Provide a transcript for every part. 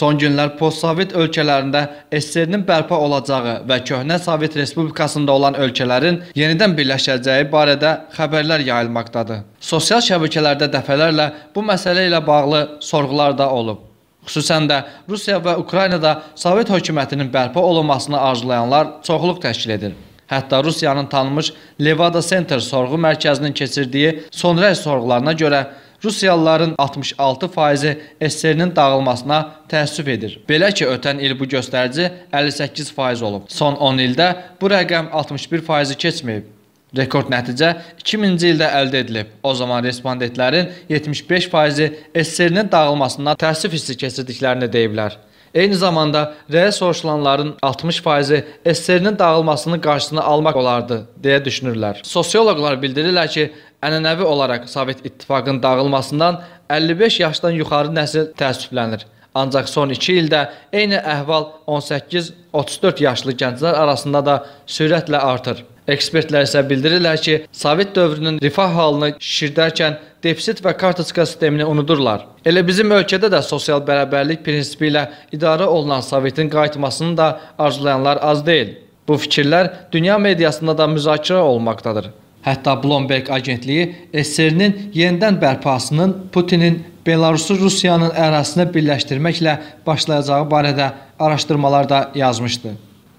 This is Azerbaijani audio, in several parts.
Son günlər postsovet ölkələrində SSR-nin bərpa olacağı və köhnə Sovet Respublikasında olan ölkələrin yenidən birləşəcəyi barədə xəbərlər yayılmaqdadır. Sosial şəbəkələrdə dəfələrlə bu məsələ ilə bağlı sorğular da olub. Xüsusən də Rusiya və Ukraynada Sovet hökumətinin bərpa olunmasını arzulayanlar çoxluq təşkil edir. Hətta Rusiyanın tanınmış Levada Center sorğu mərkəzinin keçirdiyi sonrəy sorğularına görə Rusiyalıların 66 faizi SSR-nin dağılmasına təəssüf edir. Belə ki, ötən il bu göstərici 58 faiz olub. Son 10 ildə bu rəqəm 61 faizi keçməyib. Rekord nəticə 2000-ci ildə əldə edilib. O zaman respondentlərin 75 faizi SSR-nin dağılmasından təəssüf hissi keçirdiklərini deyiblər. Eyni zamanda rəyə soruşulanların 60%-i SSR-nin dağılmasının qarşısını almaq olardı deyə düşünürlər. Sosioloqlar bildirirlər ki, ənənəvi olaraq Sovet İttifaqının dağılmasından 55 yaşdan yuxarı nəsil təəssüflənir. Ancaq son 2 ildə eyni əhval 18-34 yaşlı gənclər arasında da sürətlə artır. Ekspertlər isə bildirirlər ki, Sovet dövrünün rifah halını şişirdərkən defisit və kartoçka sistemini unudurlar. Elə bizim ölkədə də sosial bərabərlik prinsipi ilə idarə olunan Sovetin qayıtmasını da arzulayanlar az deyil. Bu fikirlər dünya mediasında da müzakirə olunmaqdadır. Hətta Bloomberg agentliyi SSR-nin yenidən bərpasının Putinin Belarusu Rusiyanın ərazisinə birləşdirməklə başlayacağı barədə araşdırmalar da yazmışdı.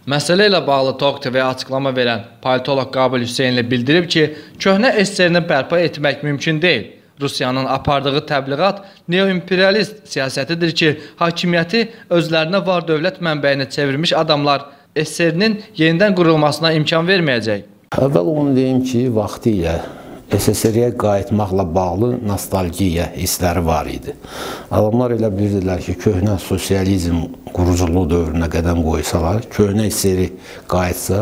Məsələ ilə bağlı Talk TV-yə açıqlama verən politoloq Qabil Hüseynli bildirib ki, köhnə SSR-ni bərpa etmək mümkün deyil. Rusiyanın apardığı təbliğat neoimperialist siyasətidir ki, hakimiyyəti özlərinə var dövlət mənbəyinə çevirmiş adamlar SSR-nin yenidən qurulmasına imkan verməyəcək. Əvvəl onu deyim ki, vaxtı ilə SSR-yə qayıtmaqla bağlı nostalgiya hissləri var idi. Adamlar elə bilirdilər ki, köhnə sosializm quruculuq dövrünə qədəm qoysalar, köhnə SSR qayıtsa,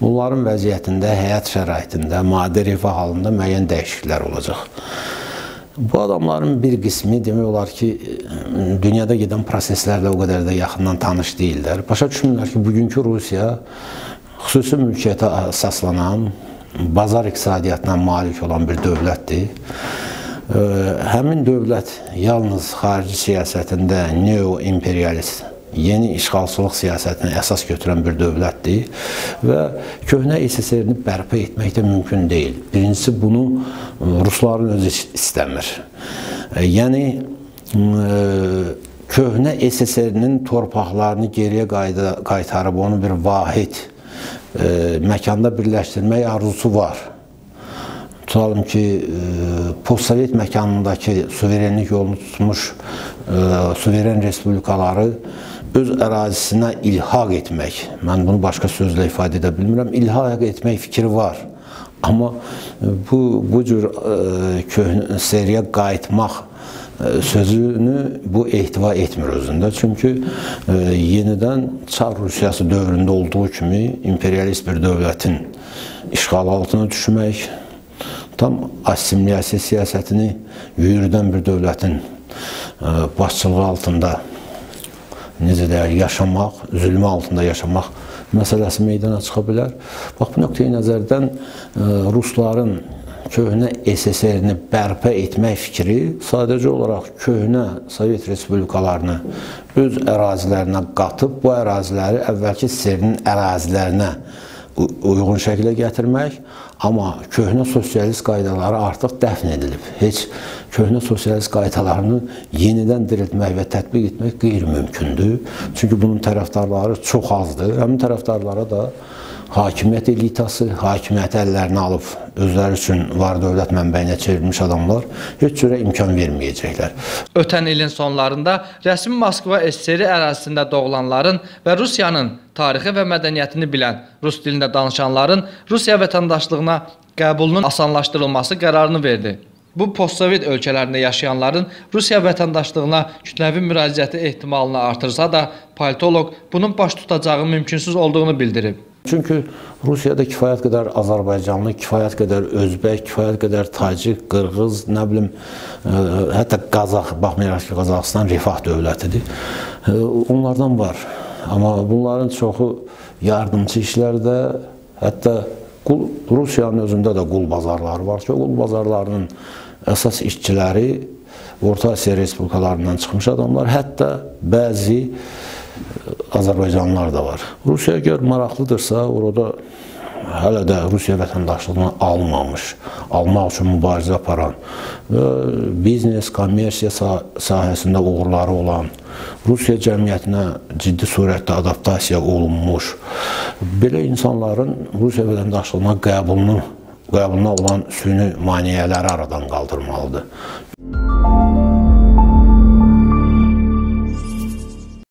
bunların vəziyyətində, həyat şəraitində, maddi rifah halında müəyyən dəyişikliklər olacaq. Bu adamların bir qismi demək olar ki, dünyada gedən proseslərlə o qədər də yaxından tanış deyillər. Başa düşmürlər ki, bugünkü Rusiya xüsusi mülkiyyətə əsaslanan bazar iqtisadiyyatına malik olan bir dövlətdir. Həmin dövlət yalnız xarici siyasətində neo-imperialist, yeni işğalçılıq siyasətini əsas götürən bir dövlətdir və köhnə SSR-ni bərpa etmək də mümkün deyil. Birincisi, bunu rusların özü istəmir. Yəni, köhnə SSR-nin torpaqlarını geriyə qaytarıb onu bir vahid e, məkanda birləşdirmək arzusu var. Tutalım ki, e, postsovet məkanındakı suverenlik yolunu tutmuş e, suveren respublikaları öz ərazisinə ilhaq etmək, mən bunu başqa sözlə ifadə edə bilmirəm, ilhaq etmək fikri var. Amma bu, bu cür e, köhnə seriyə qayıtmaq sözünü bu ehtiva etmir özündə. Çünki e, yenidən Çar Rusiyası dövründə olduğu kimi imperialist bir dövlətin işğal altına düşmək, tam assimilyasiya siyasətini yürüdən bir dövlətin e, başçılığı altında necə deyər, yaşamaq, zülmü altında yaşamaq məsələsi meydana çıxa bilər. Bax, bu nöqteyi nəzərdən e, Rusların köhnə SSR-ni bərpa etmək fikri sadəcə olaraq köhnə Sovet respublikalarını öz ərazilərinə qatıb bu əraziləri əvvəlki SSR-nin ərazilərinə uyğun şəkildə gətirmək, amma köhnə sosialist qaydaları artıq dəfn edilib. Heç köhnə sosialist qaydalarını yenidən diriltmək və tətbiq etmək qeyri-mümkündür. Çünki bunun tərəfdarları çox azdır. Həmin tərəfdarlara da hakimiyyət elitası, hakimiyyəti əllərinə alıb özləri üçün var dövlət mənbəyinə çevrilmiş adamlar heç cürə imkan verməyəcəklər. Ötən ilin sonlarında rəsmi Moskva SSR ərazisində doğulanların və Rusiyanın tarixi və mədəniyyətini bilən, rus dilində danışanların Rusiya vətəndaşlığına qəbulunun asanlaşdırılması qərarını verdi. Bu postsovet ölkələrində yaşayanların Rusiya vətəndaşlığına kütləvi müraciəti ehtimalını artırsa da, politoloq bunun baş tutacağı mümkünsüz olduğunu bildirib. Çünki Rusiyada kifayət qədər Azərbaycanlı, kifayət qədər Özbək, kifayət qədər Tacik, Qırğız, nə bilim, ə, e, hətta Qazax, baxmayaraq ki, Qazaxıstan rifah dövlətidir. Ə, e, onlardan var. Amma bunların çoxu yardımçı işlərdə, hətta qul, Rusiyanın özündə də qul bazarları var ki, qul bazarlarının əsas işçiləri Orta Asiya respublikalarından çıxmış adamlar, hətta bəzi Azərbaycanlılar da var. Rusiyaya gör maraqlıdırsa, orada hələ də Rusiya vətəndaşlığını almamış, almaq üçün mübarizə aparan və biznes, kommersiya sahəsində uğurları olan, Rusiya cəmiyyətinə ciddi surətdə adaptasiya olunmuş, belə insanların Rusiya vətəndaşlığına qəbulunu, qəbuluna olan süni maneələri aradan qaldırmalıdır.